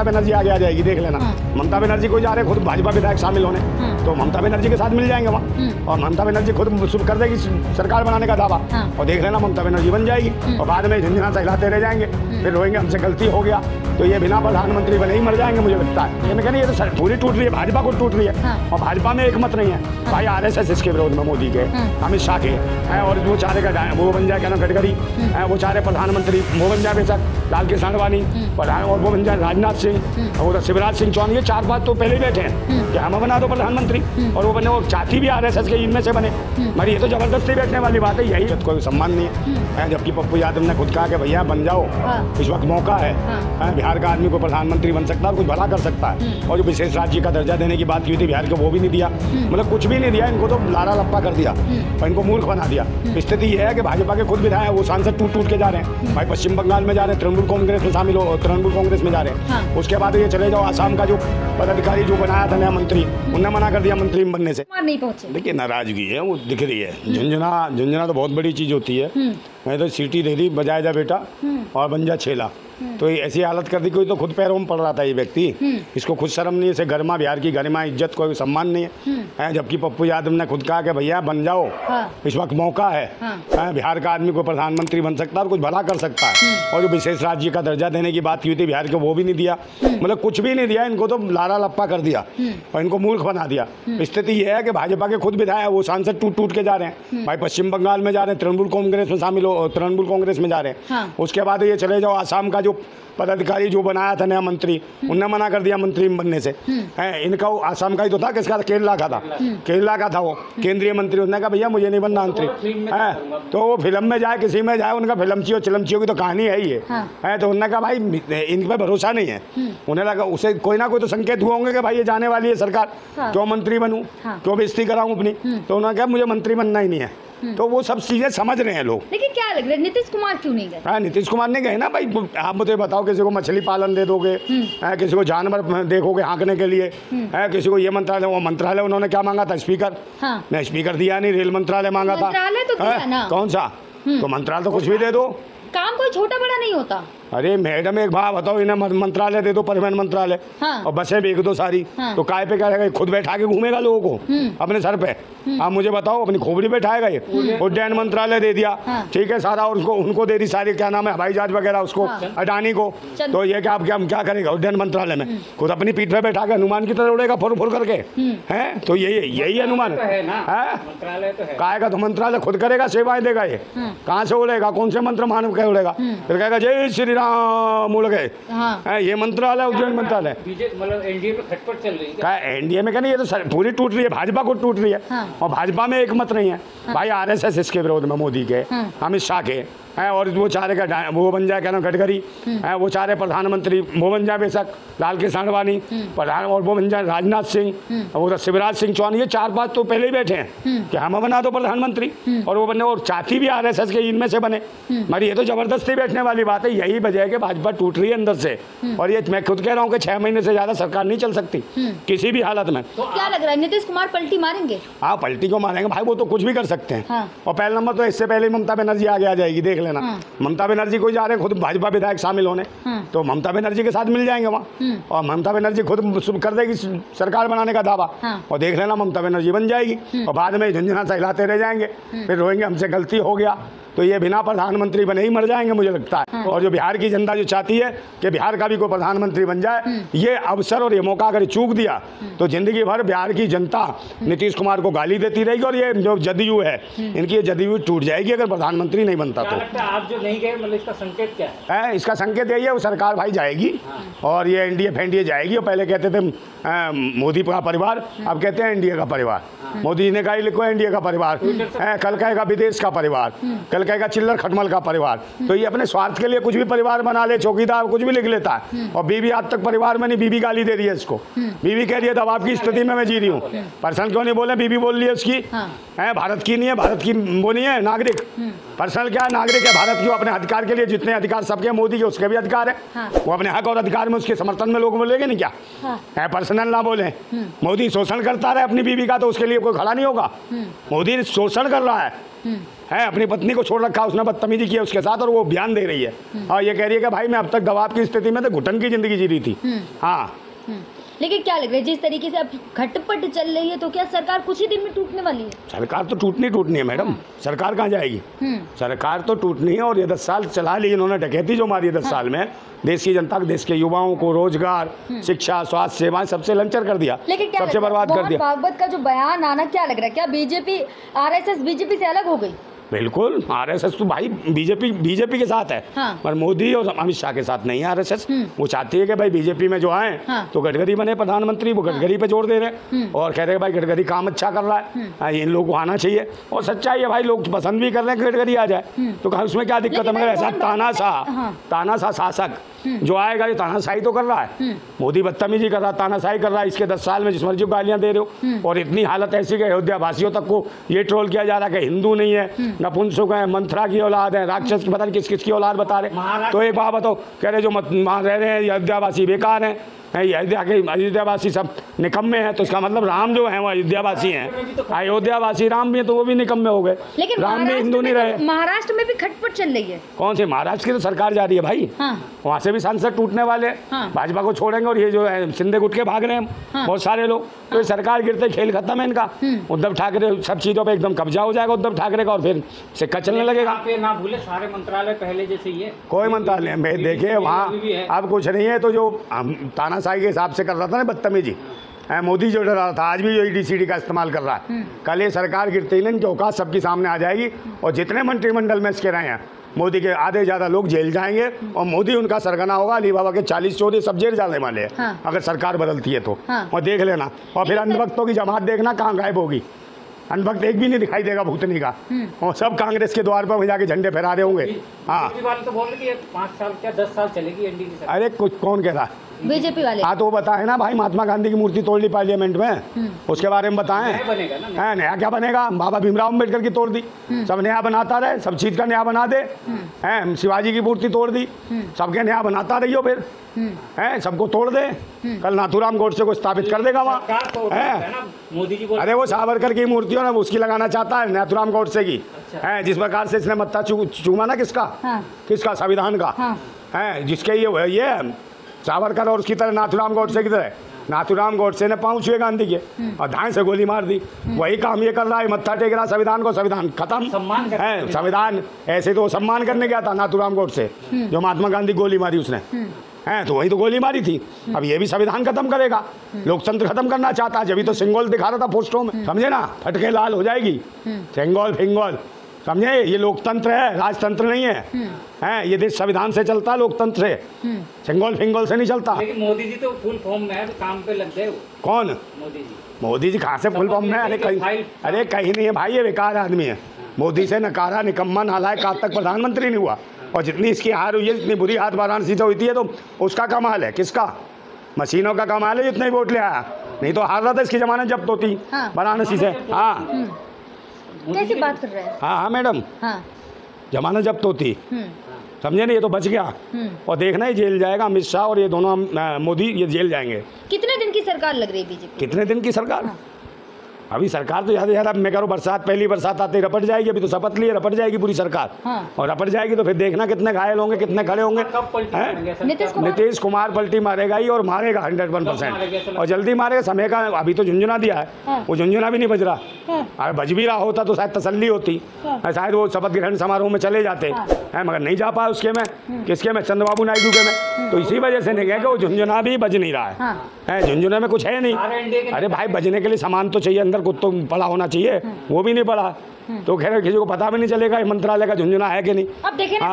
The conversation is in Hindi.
ममता बनर्जी आगे आ जाएगी देख लेना। हाँ। ममता बनर्जी को जा रहे खुद भाजपा विधायक शामिल होने। हाँ। तो ममता बनर्जी के साथ मिल जाएँगे वहाँ। हम्म। और ममता बनर्जी खुद शुरू कर देगी सरकार बनाने का दावा। हाँ। और देख लेना ममता बनर्जी बन जाएगी। और बाद में झंझना से हिलाते रह जाएँगे। फिर रोएँगे हमसे गलती हो गया। तो ये बिना प्रधानमंत्री बने ही मर जाएँगे मुझे लगता है। ये मैं कहना ये तो पूरी टूट रही है भाजपा को टूट रही है। हाँ। और भाजपा में एक मत नहीं है। भाई आर एस एस इसके विरोध में मोदी के। हाँ। अमित शाह के। हैं, और वो चारे का वो बन जाए क्या नाम गडकरी। हैं, वो चारे प्रधानमंत्री वो बन जाए बेशक। लाल कृष्ण आडवाणी प्रधान और वो बन जाए राजनाथ सिंह। और शिवराज सिंह चौहान ये चार बात तो पहले ही बैठे हैं। कि हम बना दो प्रधानमंत्री। और वो बने वो चाहती भी आर एस एस के इनमें से बने। मगर ये तो ज़बरदस्ती बैठने वाली बात है यही कोई सम्मान नहीं है। जबकि पप्पू यादव ने खुद कहा कि भैया बन जाओ। हाँ। इस वक्त मौका है। हाँ। बिहार का आदमी को प्रधानमंत्री बन सकता है कुछ भला कर सकता है। और जो विशेष राज्य का दर्जा देने की बात की थी बिहार को वो भी नहीं दिया। मतलब कुछ भी नहीं दिया इनको तो लारा लप्पा कर दिया। और इनको मूर्ख बना दिया। स्थिति यह है कि भाजपा के खुद विधायक वो सांसद टूट टूट के जा रहे हैं। भाई पश्चिम बंगाल में जा रहे हैं तृणमूल कांग्रेस में शामिल हो तृणमूल कांग्रेस में जा रहे हैं। हाँ। उसके बाद ये चले जाओ आसाम का जो पदाधिकारी जो बनाया था नया मंत्री उनने मना कर दिया मंत्री बनने से। नहीं पहुँचे। देखिए नाराज़गी है वो दिख रही है। झुंझुना झुंझुना तो बहुत बड़ी चीज़ होती है। हम्म। मैं तो सीटी दे दी बजाय जा बेटा हम्म। और बन जा छेला। तो ये ऐसी हालत कर दी कोई तो खुद पैरों में पड़ रहा था ये व्यक्ति हम्म। इसको खुद शर्म नहीं है इसे गरिमा बिहार की गरिमा इज़्ज़त कोई सम्मान नहीं है हम्म। जबकि पप्पू यादव ने खुद कहा कि भैया बन जाओ हाँ इस वक्त मौका है हाँ। हैं, बिहार का आदमी को प्रधानमंत्री बन सकता है और कुछ भला कर सकता है हम्म। और जो विशेष राज्य का दर्जा देने की बात की थी बिहार को वो भी नहीं दिया हम्म। मतलब कुछ भी नहीं दिया इनको तो लारा लप्पा कर दिया और इनको मूर्ख बना दिया हम्म। स्थिति यह है कि भाजपा के खुद विधायक वो सांसद टूट टूट के जा रहे हम्म। हैं भाई पश्चिम बंगाल में जा रहे हैं तृणमूल कांग्रेस में शामिल हो तृणमूल कांग्रेस में जा रहे हैं हाँ। उसके बाद ये चले जाओ आसाम का जो जो पदाधिकारी जो बनाया था नया मंत्री उनने मना कर दिया मंत्री बनने से। है इनका आसाम का ही तो था किसका था? केरला का था। केरला का था वो। केंद्रीय मंत्री उसने कहा भैया मुझे नहीं बनना मंत्री। हैं, तो वो फ़िल्म में जाए किसी में जाए उनका फ़िल्म चाहिए चिलम चाहिए की तो कहानी है ही है। हाँ। तो उन्होंने कहा भाई इन पर भरोसा नहीं है। उन्हें लगा उसे कोई ना कोई तो संकेत हुए होंगे कि भाई ये जाने वाली है सरकार। हाँ। क्यों मंत्री बनूं? हाँ। क्यों बेस्ती कराऊँ अपनी? तो उन्होंने कहा मुझे मंत्री बनना ही नहीं है। तो वो सब चीज़ें समझ रहे हैं लोग। लेकिन क्या लग रहा है नीतीश कुमार क्यों नहीं गए? हाँ नीतीश कुमार ने गए ना भाई आप मुझे बताओ किसी को मछली पालन दे दोगे? है किसी को जानवर देखोगे हाँकने के लिए? है किसी को ये मंत्रालय वो मंत्रालय उन्होंने क्या मांगा था? स्पीकर? हाँ। मैं स्पीकर दिया नहीं रेल मंत्रालय मांगा था। मंत्रालय तो। कौन सा? तो मंत्रालय तो कुछ भी दे दो। काम कोई छोटा बड़ा नहीं होता। अरे मैडम एक बात बताओ इन्हें मंत्रालय दे दो परिवहन मंत्रालय। हाँ। और बसें भी एक दो सारी। हाँ। तो काय पे क्या रहेगा? खुद बैठा के घूमेगा लोगों को? हम्म। अपने सर पे? आप मुझे बताओ अपनी खोपड़ी बैठाएगा ये? उड्डयन मंत्रालय दे दिया। हाँ। ठीक है सारा और उसको उनको दे दी सारी क्या नाम है हवाई जहाज़ वगैरह उसको हाँ। अडानी को। तो ये क्या आप क्या क्या करेगा? उड्डयन मंत्रालय में। खुद अपनी पीठ पे बैठा के हनुमान की तरह उड़ेगा फुर फुर करके। है? तो यही यही हनुमान। तो है है? तो है। काय का तो मंत्रालय खुद करेगा सेवाएँ देगा ये। हाँ। कहाँ से उड़ेगा? कौन से मंत्र मानव के उड़ेगा? फिर कहेगा जय श्री राम उड़ गए। हाँ। हैं, ये मंत्रालय उज्जैन मंत्रालय। बीजेपी मतलब एनडीए में खटपट चल रही है क्या? एनडीए में कहना ये तो पूरी टूट रही है भाजपा को टूट रही है। हाँ। और भाजपा में एक मत नहीं है। भाई आरएसएस इसके विरोध में मोदी के हाँ। अमित शाह के। हैं, और वो चारे का वो बन जाए क्या नाम गडकरी। हैं, वो चारे प्रधानमंत्री वो बन जाए बेशक लाल कृष्ण आडवाणी प्रधान और वो बन जाए राजनाथ सिंह और वो शिवराज सिंह चौहान ये चार बात तो पहले ही बैठे हैं कि हम बना दो प्रधानमंत्री और वो बने और चाहती भी आर एस के इनमें से बने। मगर ये तो ज़बरदस्ती बैठने वाली बात है यही वजह है कि भाजपा टूट रही है अंदर से। और ये मैं खुद कह रहा हूँ कि छह महीने से ज़्यादा सरकार नहीं चल सकती किसी भी हालत में। तो क्या लग रहा है नीतीश कुमार पलटी मारेंगे? हाँ पलटी को मारेंगे भाई वो तो कुछ भी कर सकते हैं। हाँ। और पहला नंबर तो इससे पहले ममता बनर्जी आगे आ जाएगी देख लेना। हाँ। ममता बनर्जी को जा रहे हैं खुद भाजपा विधायक शामिल होने। हाँ। तो ममता बनर्जी के साथ मिल जाएँगे वहाँ। हम्म। और ममता बनर्जी खुद कर देगी सरकार बनाने का दावा। हाँ। और देख लेना ममता बनर्जी बन जाएगी। और बाद में झुंझुना सहलाते रह जाएँगे। फिर रोएँगे हमसे गलती हो गया। तो ये बिना प्रधानमंत्री बने ही मर जाएँगे मुझे लगता है। और जो बिहार की जनता जो चाहती है कि बिहार का भी कोई प्रधानमंत्री बन जाए ये अवसर और ये मौका अगर चूक दिया तो ज़िंदगी भर बिहार की जनता नीतीश कुमार को गाली देती रहेगी और ये जो जदयू है इनकी ये जदयू टूट जाएगी अगर प्रधानमंत्री नहीं बनता तो। आप जो नहीं गए मतलब इसका संकेत क्या है? है इसका संकेत यही है वो सरकार भाई जाएगी और ये एनडीए फेंडीए जाएगी। और पहले कहते थे मोदी का परिवार अब कहते हैं एनडीए का परिवार। मोदी जी ने कहा लिखो एनडीए का परिवार। है, कल कहेगा विदेश का परिवार। कल कहेगा चिल्लर खटमल का परिवार। तो ये अपने स्वार्थ के लिए कुछ भी परिवार बना ले चौकीदार कुछ भी लिख लेता है। और बीबी आज तक परिवार में नहीं बीबी गाली दे रही है इसको। बीबी कह रही है दबाव की स्थिति में मैं जी रही हूँ। पर्सनल क्यों नहीं बोले बीबी बोल रही है उसकी। हाँ। है भारत की नहीं है भारत की वो नहीं है नागरिक। पर्सनल क्या है नागरिक है भारत की वो अपने अधिकार के लिए जितने अधिकार सबके मोदी के उसके भी अधिकार है। हाँ। वो अपने हक और अधिकार में उसके समर्थन में लोग बोलेंगे नहीं क्या? हाँ। है पर्सनल ना बोले। मोदी शोषण करता रहे अपनी बीवी का तो उसके लिए कोई खड़ा नहीं होगा। मोदी शोषण कर रहा है। है अपनी पत्नी को छोड़ रखा उसने बदतमीजी की है उसके साथ और वो बयान दे रही है। और ये कह रही है कि भाई मैं अब तक दबाव की स्थिति में तो घुटन की ज़िंदगी जी रही थी। हम्म, हाँ। हम्म। लेकिन क्या लग रहा है जिस तरीके से अब खटपट चल रही है तो क्या सरकार कुछ ही दिन में टूटने वाली है? सरकार तो टूटनी टूटनी है मैडम। सरकार कहाँ जाएगी? हम्म, सरकार तो टूटनी है और ये दस साल चला ली इन्होंने डकैती जो मारी है दस हाँ। साल में देश की जनता देश के युवाओं को रोज़गार शिक्षा स्वास्थ्य सेवाएँ सबसे लंचर कर दिया लेकिन क्या सबसे है? बर्बाद कर दिया। भागवत का जो बयान आना क्या लग रहा है क्या बीजेपी आरएसएस बीजेपी से अलग हो गई? बिल्कुल आरएसएस तो भाई बीजेपी बीजेपी के साथ है हाँ। पर मोदी और अमित शाह के साथ नहीं है आरएसएस हम्म। वो चाहती है कि भाई बीजेपी में जो आए हाँ। तो गडकरी बने प्रधानमंत्री वो गडकरी पे ज़ोर दे रहे हैं हम्म। और कह रहे हैं भाई गडकरी काम अच्छा कर रहा है हाँ, इन लोगों को आना चाहिए और सच्चाई है भाई लोग पसंद भी कर रहे हैं कि गडकरी आ जाए तो कहा उसमें क्या दिक्कत है हम्म। मगर ऐसा तानाशाह हाँ। तानाशाह शासक जो आएगा ये तानाशाही तो कर रहा है हम्म। मोदी बदतमीजी कर रहा है तानाशाही कर रहा है इसके दस साल में जिस मर्ज़ी को गालियाँ दे रहे हम्म। हो और इतनी हालत ऐसी कि अयोध्या वासियों तक को ये ट्रोल किया जा रहा है कि हिंदू नहीं है हम्म। नपुंसक है मंथरा की औलाद है, राक्षस की पता नहीं किस किस की औलाद बता रहे तो एक बात बताओ, कह रहे जो मान रह रहे हैं अयोध्यावासी बेकार हैं। हैं, अयोध्या के अयोध्यावासी सब निकम्मे हैं तो इसका मतलब राम जो है वो अयोध्यावासी हैं। अयोध्यावासी राम भी हैं तो वो भी निकम्मे हो गए। लेकिन राम भी हिंदू नहीं रहे। तो- महाराष्ट्र में भी खटपट चल रही है। कौन से? महाराष्ट्र की तो सरकार जा रही है भाई। हाँ। वहाँ से भी सांसद टूटने वाले हाँ। भाजपा को छोड़ेंगे और ये जो है सिंधे गुट के भाग रहे हैं हाँ। बहुत सारे लोग। तो ये सरकार गिरते खेल खत्म है इनका। हम्म। उद्धव ठाकरे सब चीज़ों पे एकदम कब्जा हो जाएगा उद्धव ठाकरे का और फिर सिक्का चलने लगेगा। ना भूले सारे मंत्रालय पहले जैसे ही है। कोई मंत्रालय में देखिए वहाँ है। अब कुछ नहीं है तो जो हम साई के हिसाब से कर रहा था ना बदतमीजी। है, मोदी जो डर रहा था आज भी जो ईडीसीडी का इस्तेमाल कर रहा है। कल ये सरकार गिरते ही ना इनकी औकात सबके सामने आ जाएगी और जितने मंत्रिमंडल में इसके रहे हैं मोदी के आधे ज़्यादा लोग जेल जाएँगे और मोदी उनका सरगना होगा अली बाबा के चालीस चोरी सब जेल जाने वाले हैं। हाँ। अगर सरकार बदलती है तो। हाँ। और देख लेना। और फिर अंधभक्तों की जमात देखना कहाँ गायब होगी। अंधभक्त एक भी नहीं दिखाई देगा भूतनी का। हम्म। और सब कांग्रेस के द्वार पर जाके झंडे फहरा रहे होंगे हाँ। तो बोल रहे कि पाँच साल क्या दस साल चलेगी एनडीए अरे कुछ कौन कह रहा है? बीजेपी वाले। हाँ तो वो बताए ना भाई महात्मा गांधी की मूर्ति तोड़ ली पार्लियामेंट में। उसके बारे में बताएँ। नया नया। है नया क्या बनेगा? बाबा भीमराव अंबेडकर की तोड़ दी। सब नया बनाता रहे सब चीज़ का नया बना दे। हैं शिवाजी की मूर्ति तोड़ दी। सबके नया बनाता रहियो फिर। है सबको तोड़ दे। कल नाथूराम गोडसे को स्थापित कर देगा वहाँ। है। मोदी जी अरे वो सावरकर की मूर्ति हो ना उसकी लगाना चाहता है नाथूराम गोडसे की। अच्छा। है जिस प्रकार से इसने मत्था चू चूमा ना किसका? हाँ। किसका? संविधान का। हाँ। हैं जिसके ये ये सावरकर और उसकी तरह नाथूराम गोडसे की तरह। नाथूराम गोडसे ने पाँव छुए गांधी के और धाए से गोली मार दी। वही काम ये कर रहा है मत्था टेक रहा संविधान को संविधान खत्म। सम्मान है संविधान ऐसे तो सम्मान करने गया था नाथूराम गोडसे जो महात्मा गांधी गोली मारी उसने। है तो वही तो गोली मारी थी। अब ये भी संविधान खत्म करेगा। लोकतंत्र खत्म करना चाहता है जब तो सिंगोल दिखा रहा था पोस्टों में। समझे ना? फटके लाल हो जाएगी। सिंगोल फिंगोल। समझे? ये लोकतंत्र है राजतंत्र नहीं है। है? ये देश संविधान से चलता है लोकतंत्र से सिंगोल फिंगोल से नहीं चलता। लेकिन मोदी जी तो फुल फॉर्म में है तो काम पे लग गए कौन? मोदी जी। मोदी जी कहाँ से फुल फॉर्म में? अरे कहीं अरे कहीं नहीं है भाई ये बेकार आदमी है। मोदी से नकारा निकम्मा नालायक आज तक प्रधानमंत्री नहीं हुआ? और जितनी इसकी हार हुई है जितनी बुरी हाथ वाराणसी से हुई है तो उसका कमाल है किसका? मशीनों का कमाल है जितने ही वोट ले आया। नहीं तो हार रहा था इसकी जमानत जब्त होती। हाँ। वाराणसी से हाँ। मोदी कैसी बात कर रहे हैं? हाँ हाँ मैडम। हाँ। जमानत जब्त होती। हम्म। समझे नहीं ये तो बच गया। हम्म। और देखना ही जेल जाएगा अमित शाह और ये दोनों मोदी ये जेल जाएँगे। कितने दिन की सरकार लग रही है बीजेपी? कितने दिन की सरकार? अभी सरकार तो ज़्यादा से ज़्यादा मैं कह रहा हूँ बरसात पहली बरसात आते ही रपट जाएगी अभी तो शपथ लिए रपट जाएगी पूरी सरकार। हाँ। और रपट जाएगी तो फिर देखना कितने घायल होंगे कितने खड़े होंगे? नीतीश कुमार। पलटी मारेगा ही और मारेगा हंड्रेड वन परसेंट और जल्दी मारेगा समय का अभी तो झुंझुना दिया है। हाँ। वो झुंझुना भी नहीं बज रहा। हाँ। अगर बज भी रहा होता तो शायद तसली होती। हाँ। शायद वो शपथ ग्रहण समारोह में चले जाते। हाँ। हैं मगर नहीं जा पाए उसके में। किसके में? चंद्रबाबू नायडू के में। तो इसी वजह से नहीं गया कि वो झुंझुना भी बज नहीं रहा है। हाँ झुंझुने में कुछ है नहीं। अरे भाई बजने के लिए सामान तो चाहिए अंदर कुछ तो पड़ा होना चाहिए वो भी नहीं पड़ा। तो खैर किसी को पता भी नहीं चलेगा मंत्रालय का झुंझुना है कि नहीं। अब देखे ना